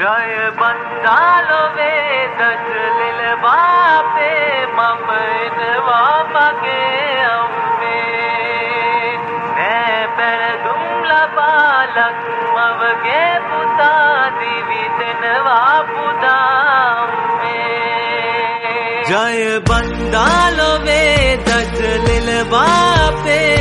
ජය බන්දාලොවේ දජලිල බාපේ මම එනවා මගේ අම්මේ නෑ පැරදුම් ලබාලක් මවගේ පුතා දිවිදෙනවා පුදාම්මේ ජය බන්දාලොවේ දජලිල බාපේ